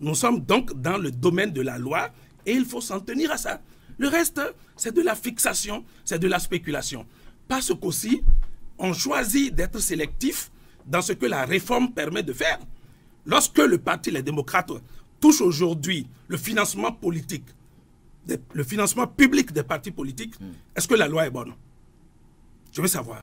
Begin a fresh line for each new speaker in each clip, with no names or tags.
Nous sommes donc dans le domaine de la loi et il faut s'en tenir à ça. Le reste, c'est de la fixation, c'est de la spéculation. Parce qu'aussi, on choisit d'être sélectif dans ce que la réforme permet de faire. Lorsque le Parti Les démocrates touche aujourd'hui le financement politique, le financement public des partis politiques, hmm. est-ce que la loi est bonne? Je veux savoir.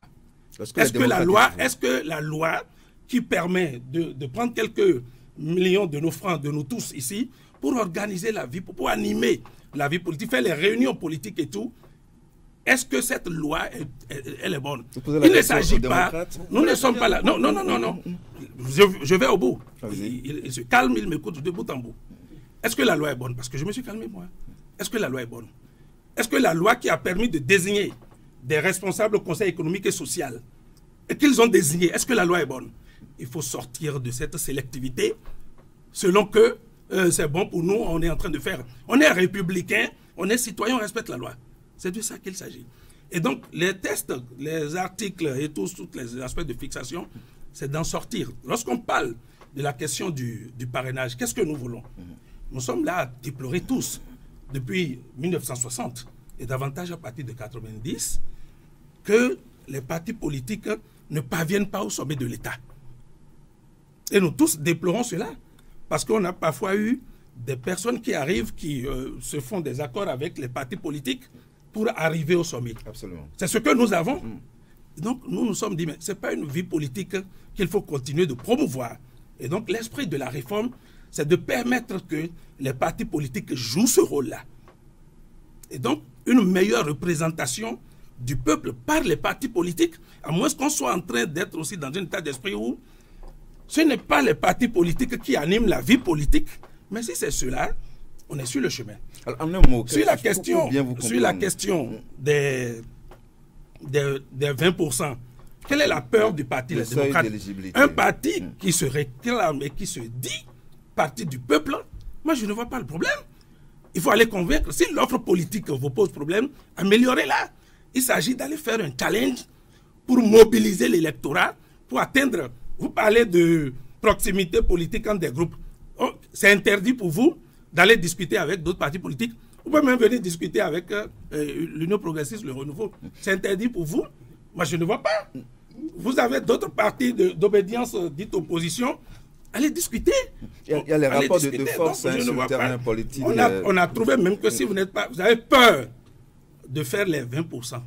Est-ce que, la loi, est-ce que la loi qui permet de, prendre quelques millions de nos francs, de nous tous ici, pour organiser la vie, pour, animer la vie politique, faire les réunions politiques et tout, est-ce que cette loi, elle, est bonne? Il ne s'agit pas. Nous ne sommes pas là. Non, non, non, non, non. Je, vais au bout. Il, se calme, il m'écoute de bout en bout. Est-ce que la loi est bonne? Parce que je me suis calmé, moi. Est-ce que la loi est bonne? Est-ce que la loi qui a permis de désigner des responsables au Conseil économique et social et qu'ils ont désigné, est-ce que la loi est bonne? Il faut sortir de cette sélectivité selon que euh, c'est bon pour nous, on est en train de faire. On est républicain, on est citoyen, on respecte la loi. C'est de ça qu'il s'agit. Et donc, les tests, les articles et tous, les aspects de fixation, c'est d'en sortir. Lorsqu'on parle de la question du, du parrainage, qu'est-ce que nous voulons? Nous sommes là à déplorer tous, depuis 1960, et davantage à partir de 90, que les partis politiques ne parviennent pas au sommet de l'État. Et nous tous déplorons cela, parce qu'on a parfois eu des personnes qui arrivent, qui euh, se font des accords avec les partis politiques pour arriver au sommet.
Absolument.
C'est ce que nous avons. Mm. Donc nous nous sommes dit, mais ce n'est pas une vie politique qu'il faut continuer de promouvoir. Et donc l'esprit de la réforme, c'est de permettre que les partis politiques jouent ce rôle-là. Et donc une meilleure représentation du peuple par les partis politiques, à moins qu'on soit en train d'être aussi dans un état d'esprit où ce n'est pas les partis politiques qui animent la vie politique, mais si c'est cela, on est sur le chemin. Alors, en un mot, sur la question, sur la question des, des, 20%, quelle est la peur du Parti Les démocrates? Un parti hmm. qui se réclame et qui se dit parti du peuple, moi je ne vois pas le problème. Il faut aller convaincre. Si l'offre politique vous pose problème, améliorez-la. Il s'agit d'aller faire un challenge pour mobiliser l'électorat, pour atteindre. Vous parlez de proximité politique entre des groupes. Oh, c'est interdit pour vous d'aller discuter avec d'autres partis politiques. Vous pouvez même venir discuter avec euh, euh, l'Union progressiste, le renouveau. C'est interdit pour vous Moi, je ne vois pas. Vous avez d'autres partis d'obédience euh, dite opposition. Allez discuter.
Il y a, les rapports de, force hein, sur le terrain politique.
On a, on a trouvé même que si vous n'êtes pas. Vous avez peur de faire les 20%.